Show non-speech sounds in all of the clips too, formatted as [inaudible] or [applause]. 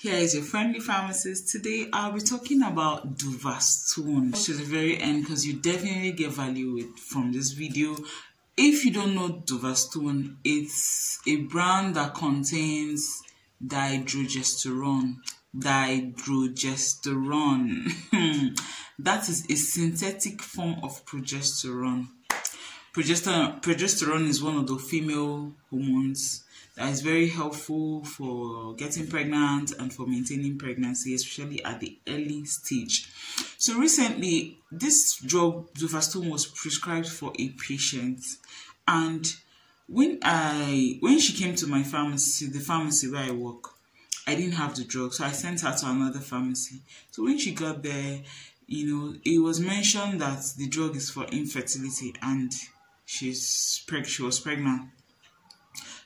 Here is your friendly pharmacist. Today I'll be talking about Duphaston. To the very end because you definitely get value from this video. If you don't know Duphaston, it's a brand that contains dydrogesterone. Dydrogesterone. [laughs] that is a synthetic form of progesterone. Progesterone, progesterone is one of the female hormones that is very helpful for getting pregnant and for maintaining pregnancy, especially at the early stage. So recently, this drug Duphaston was prescribed for a patient, and when I when she came to my pharmacy, the pharmacy where I work, I didn't have the drug, so I sent her to another pharmacy. So when she got there, you know, it was mentioned that the drug is for infertility and she's preg she was pregnant.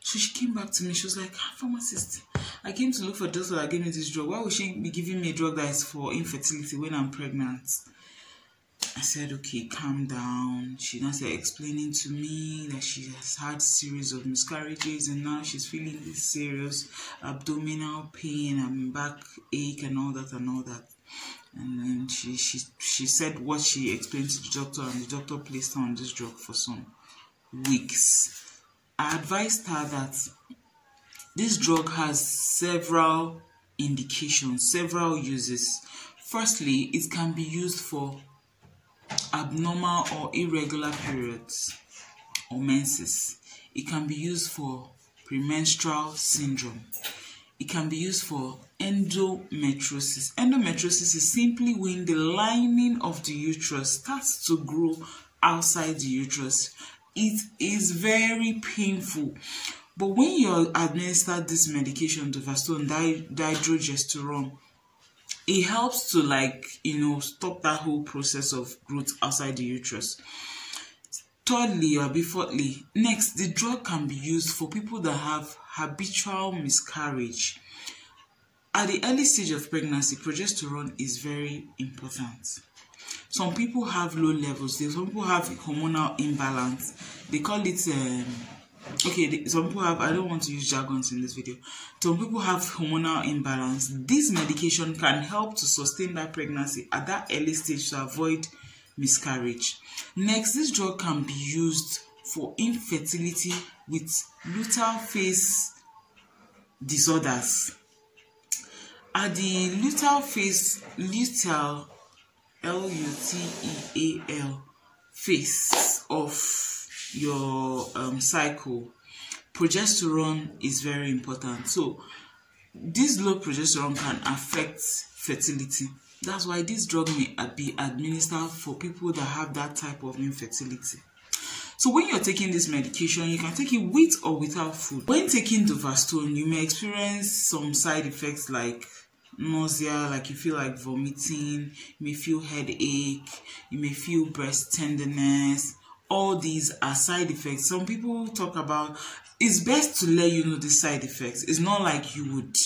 So she came back to me. She was like, ah, pharmacist, I came to look for doctor that gave me this drug. Why would she be giving me a drug that is for infertility when I'm pregnant? I said, okay, calm down. She now started explaining to me that she has had series of miscarriages and now she's feeling this serious abdominal pain and back ache and all that and all that. And then she she she said what she explained to the doctor and the doctor placed her on this drug for some weeks. I advised her that this drug has several indications, several uses. Firstly, it can be used for abnormal or irregular periods or menses. It can be used for premenstrual syndrome. It can be used for endometriosis. Endometriosis is simply when the lining of the uterus starts to grow outside the uterus. It is very painful. But when you administer this medication Duphaston dydrogesterone it helps to like you know stop that whole process of growth outside the uterus thirdly or fourthly next the drug can be used for people that have habitual miscarriage. At the early stage of pregnancy progesterone is very important. Some people have low levels. Some people have hormonal imbalance. They call it um, okay some people have i don't want to use jargons in this video. Some people have hormonal imbalance. This medication can help to sustain that pregnancy at that early stage to avoid miscarriage next this drug can be used for infertility with luteal phase disorders at the luteal phase luteal L-U-T-E-A-L phase of your um, cycle, progesterone is very important. So this low progesterone can affect fertility. That's why this drug may be administered for people that have that type of infertility. So when you're taking this medication, you can take it with or without food. When taking Duphaston, you may experience some side effects like nausea, like you feel like vomiting, you may feel headache, you may feel breast tenderness. All these are side effects. Some people talk about it's best to let you know the side effects. It's not like you would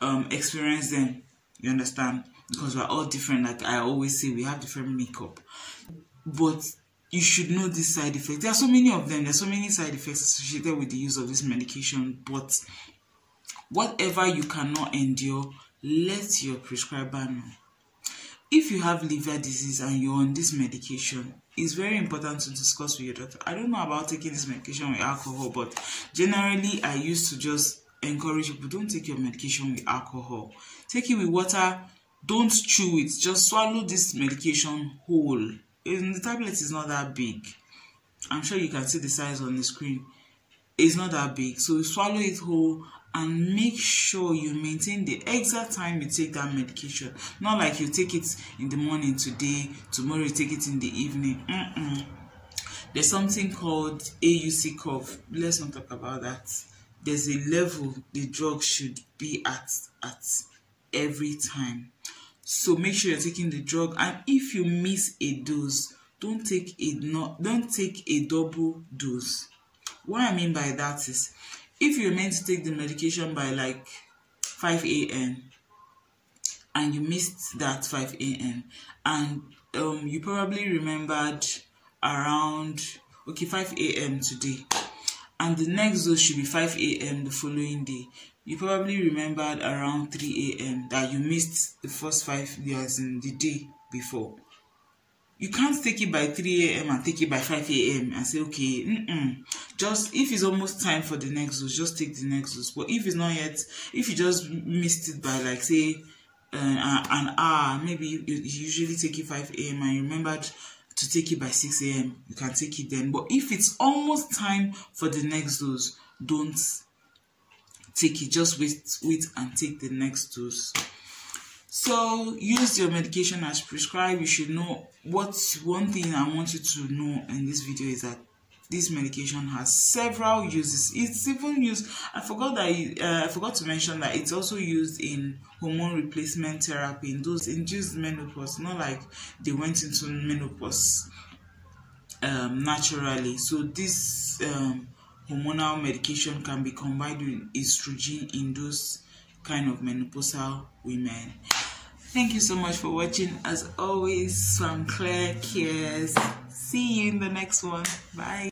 um, experience them. You understand? Because we're all different. Like I always say, we have different makeup. But you should know these side effects. There are so many of them. There's so many side effects associated with the use of this medication. But whatever you cannot endure, let your prescriber know. If you have liver disease and you're on this medication, it's very important to discuss with your doctor. I don't know about taking this medication with alcohol, but generally I used to just encourage people don't take your medication with alcohol. Take it with water, don't chew it, just swallow this medication whole. And the tablet is not that big. I'm sure you can see the size on the screen. It's not that big. So swallow it whole and make sure you maintain the exact time you take that medication not like you take it in the morning today tomorrow you take it in the evening mm -mm. there's something called AUC curve let's not talk about that there's a level the drug should be at at every time so make sure you're taking the drug and if you miss a dose don't take a not don't take a double dose what i mean by that is if you're meant to take the medication by like 5 a.m. and you missed that 5 a.m. and um, you probably remembered around okay 5 a.m. today and the next dose should be 5 a.m. the following day you probably remembered around 3 a.m. that you missed the first five years in the day before. You can't take it by 3 a.m. and take it by 5 a.m. and say, okay, mm-mm. just if it's almost time for the next dose, just take the next dose. But if it's not yet, if you just missed it by like say uh, an hour, maybe you, usually take it 5 a.m. and remembered to take it by 6 a.m., you can take it then. But if it's almost time for the next dose, don't take it. Just wait, wait and take the next dose. So use your medication as prescribed. You should know what one thing I want you to know in this video is that this medication has several uses. It's even used i forgot that uh, i forgot to mention that it's also used in hormone replacement therapy in those induced menopause not like they went into menopause um, naturally. So this um, hormonal medication can be combined with estrogen in those kind of menopausal women. Thank you so much for watching. As always Pharm Clare cares see you in the next one. Bye